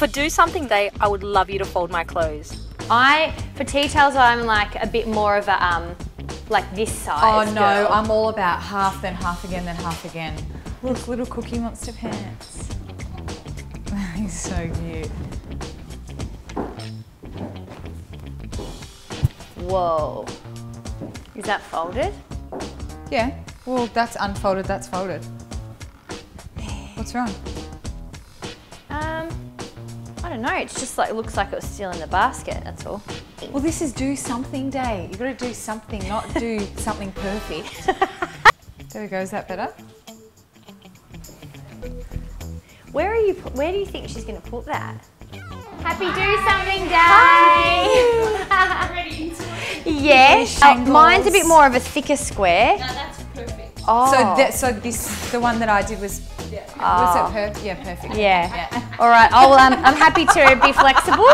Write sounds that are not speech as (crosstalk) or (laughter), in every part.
For do something day, I would love you to fold my clothes. I, for tea towels, I'm like a bit more of a, um, like this size. Oh no, girl. I'm all about half, then half again, then half again. Look, little Cookie Monster pants. (laughs) He's so cute. Whoa. Is that folded? Yeah. Well, that's unfolded. That's folded. What's wrong? I don't know. It's just like, it looks like it was still in the basket, that's all. Well, this is do something day. You've got to do something, not do (laughs) something perfect. there we go. Is that better? Where are you, where do you think she's gonna put that? Happy Do Something Day! (laughs) yes, uh, mine's a bit more of a thicker square. Now that's perfect. Oh, So, that, so this, the one that I did was, yeah, was it per- yeah, perfect. yeah. All right, I'll, um, I'm happy to be flexible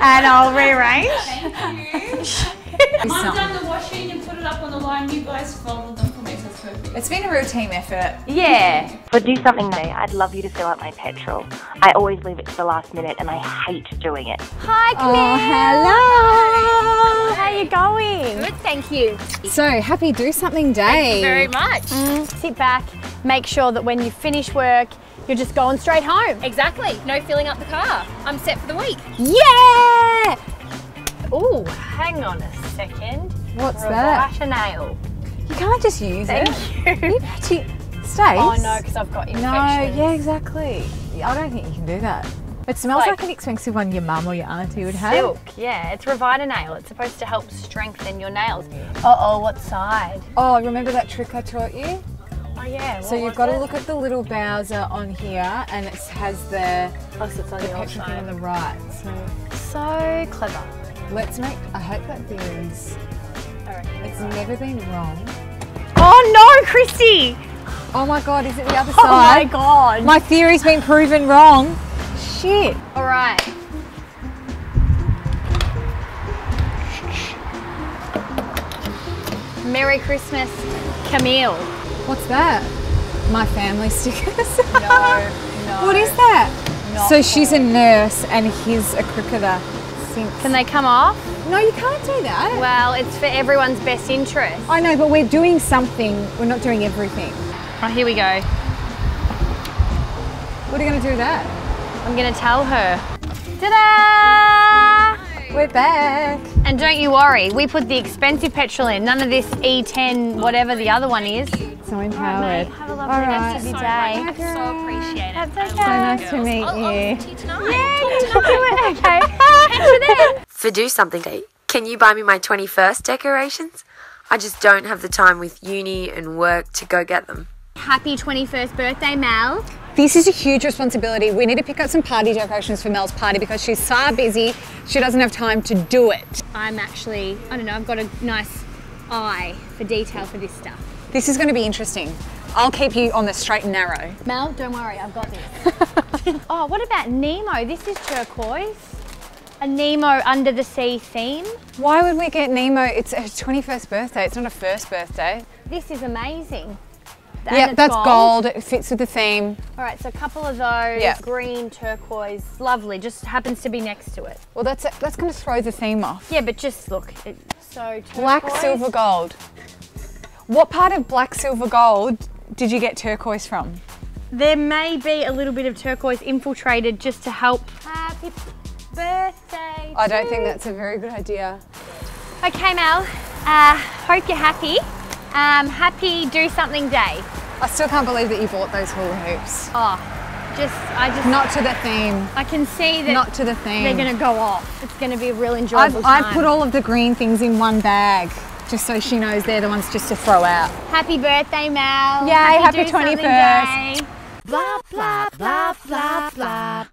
and I'll rearrange. Thank (laughs) I've done the washing and put it up on the line. You guys folded them for me, so it's. It's been a real team effort. Yeah. For do something day, I'd love you to fill up my petrol. I always leave it to the last minute and I hate doing it. Hi, oh, Camille. hello. How are you going? Good, thank you. So happy do something day. Thank you very much. Mm, sit back, make sure that when you finish work, you're just going straight home. Exactly. No filling up the car. I'm set for the week. Yeah! Oh, hang on a second. What's that? Reverse a nail. You can't just use Thank it. you. You actually stays. Oh no, because I've got infections. No, yeah, exactly. I don't think you can do that. It smells like- like, an expensive one your mum or your auntie would have. Silk, yeah, it's Revita nail. It's supposed to help strengthen your nails. Uh oh, what side? Oh, remember that trick I taught you? Oh yeah. So you've got to look at the little Bowser on here, and it has the Oh, so it's on your petrol thing on the right. So So clever. let's make. I hope that there is. It's never been wrong. Oh no, Christy! Oh my God, is it the other oh side? Oh my god. My theory's been proven wrong. Shit. All right. Merry Christmas, Camille. What's that? My family stickers. No, no. (laughs) What is that? Not so she's a nurse and he's a cricketer. Since Can they come off? no, you can't do that. Well, it's for everyone's best interest. I know, but we're doing something. We're not doing everything. Oh, here we go. What are you going to do with that? I'm gonna tell her. Ta-da! We're back. And don't you worry, we put the expensive petrol in. None of this E10, whatever the other one is. So empowered. Have a lovely All rest of your So day. much. So appreciate it. That's okay. So nice to meet I'll, I'll you. talk to you tonight. Yeah, do (laughs) it. (laughs) Okay. Catch (laughs) you. For Do Something Day, can you buy me my 21st decorations? I just don't have the time with uni and work to go get them. Happy 21st birthday, Mel. This is a huge responsibility. We need to pick up some party decorations for Mel's party because she's so busy, she doesn't have time to do it. I'm actually, I don't know, I've got a nice eye for detail for this stuff. This is going to be interesting. I'll keep you on the straight and narrow. Mel, don't worry, I've got this. (laughs) oh, what about Nemo? This is turquoise. A Nemo under the sea theme. Why would we get Nemo? It's her 21st birthday. It's not a first birthday. This is amazing. And Yeah, that's gold. It fits with the theme. All right, so a couple of those, Yeah. green, turquoise, lovely. Just happens to be next to it. Well, that's that's going to throw the theme off. Yeah, but just look. It, so turquoise. Black, silver, gold. What part of black, silver, gold did you get turquoise from? There may be a little bit of turquoise infiltrated just to help. Uh, Happy birthday. I don't think that's a very good idea. Okay, Mel. Uh, hope you're happy. Um, happy Do Something Day. I still can't believe that you bought those hula hoops. Oh, just I just Not to the theme. I can see that Not to the theme. they're gonna go off. It's gonna be a real I've, enjoyable time. I've put all of the green things in one bag just so she knows they're the ones just to throw out. Happy birthday, Mel. Yay, happy 21st. Day. Blah blah blah blah blah.